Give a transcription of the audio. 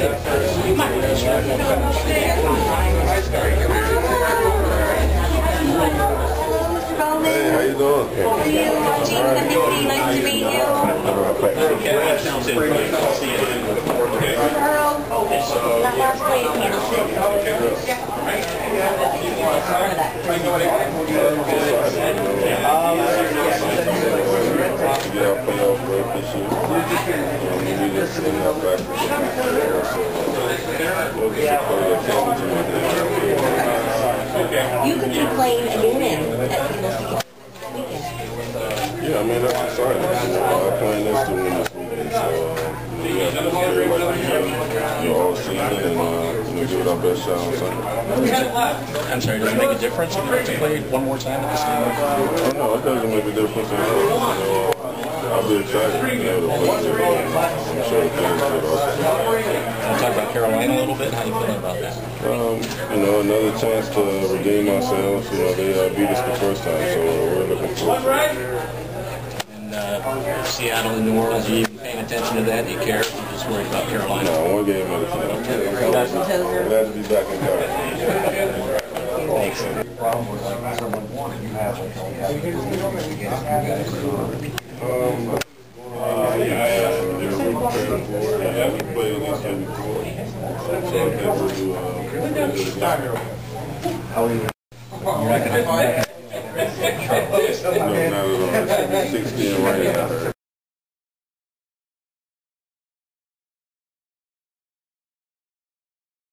Hey, how you doing? Nice to meet you. Yeah, I play off break this year. We just sitting out back to get there, so uh, we'll get to play that championship. You could be playing again at Candlestick weekend. Yeah, I mean, that's exciting. You know, I plan this to win this weekend, so uh, you we have to prepare like we have you know, all season and uh, you know, give it our best shot on Sunday. I'm sorry, does it make a difference if you have to play one more time at the stadium? Oh, no, it doesn't make a difference at all. You know, I'll be excited you know, to play this weekend. I'm sure the fans will also. Want to talk about Carolina a little bit? How you feeling about that? Um, you know, another chance to redeem ourselves. You know, they uh, beat us the first time, so we're looking forward to it. And uh, Seattle and New Orleans, are you even paying attention to that? Do you care? Or you just worried about Carolina? No, one game at a time. Glad to be back in Carolina. Thanks. Um, do the job. You're not going to... No, not at all. 16 right now.